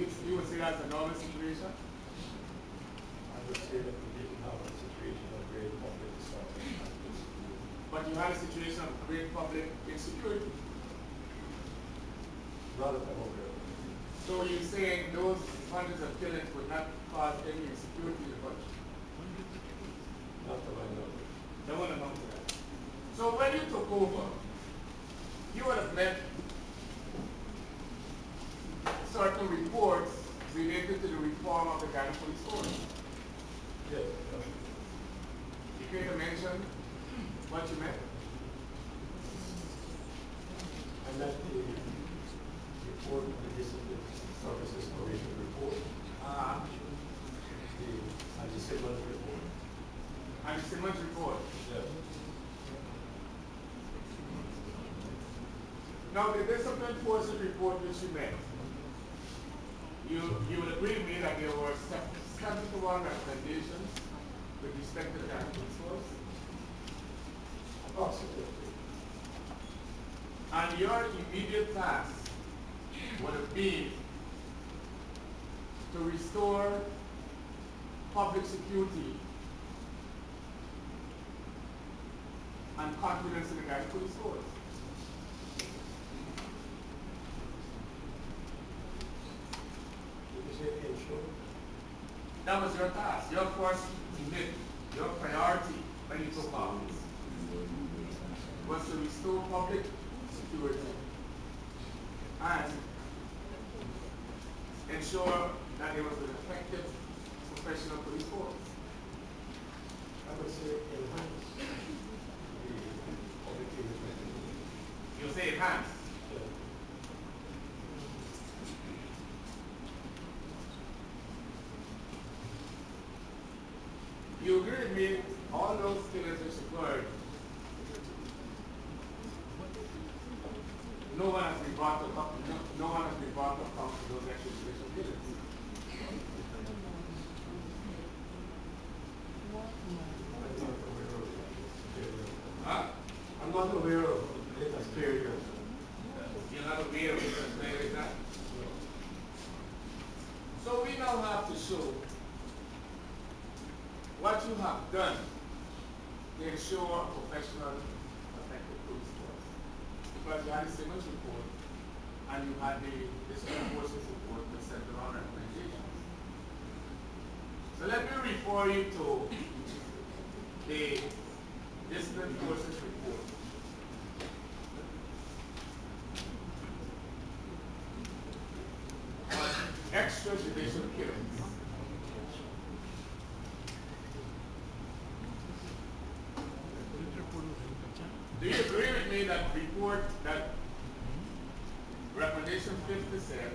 You, you would say that's a normal situation? I would say that we didn't have a situation of great public disorder at this school. But you had a situation of great public insecurity. Not that I'm. So you're saying those hundreds of killings would not cause any insecurity in the country? Not that I know. No one among that. So when you took over, you would have met certain reports related to the reform of the Guyana Police Force. Yes, You care to mention what you meant? I met the report, the discipline services commission report, Uh, the, and the Simmons report. and the Simmons report. Yes. Now, the discipline forces report which you met, you, you would agree with me that there were se- seventy-one recommendations with respect to the Police Force? Approximately. And your immediate task would have been to restore public security and confidence in the Guyana Police Force. Did you say ensure? That was your task, your first unit, your priority when you took office. Was to restore public security and ensure that there was an effective professional police force. I would say enhance the public engagement. You say enhance. Yes. You agree with me, all those killings which occurred, no one has been brought to, co- no, no one has been brought to account for those killings. Not aware of Huh? it. I'm not aware of latest period. You're not aware of the like that? So we now have to show what you have done to ensure a professional, effective police force. Because you had the Simmons report and you had the discipline forces report that the wrong recommendations. So let me refer you to the discipline forces report. extrajudicial killings. Do you agree with me that report that recommendation fifty said,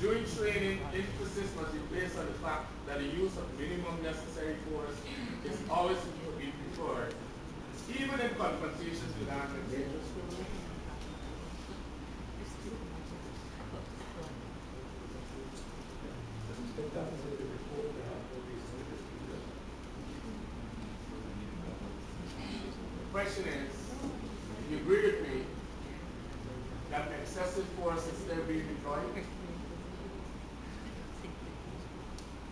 during training, emphasis must be placed on the fact that the use of minimum necessary force is always to be preferred, even in confrontations with armed and dangerous criminals? If that is in the report, we have no reason to dispute that. The question is, do you agree with me that excessive force is still being deployed?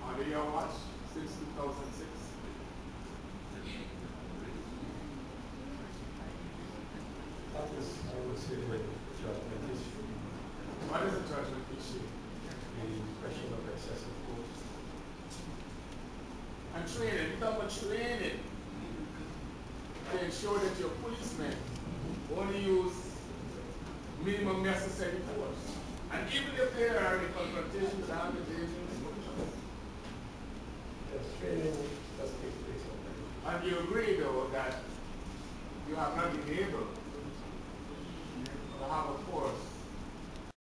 Under your watch since two thousand six? That is, I would say, the judgment issue, What is the judgment issue? the question of excessive force. And training, you talk about training to ensure that your policemen only use minimum necessary force. And even if there are in confrontation with armed and on. And you agree though that you have not been able to have a force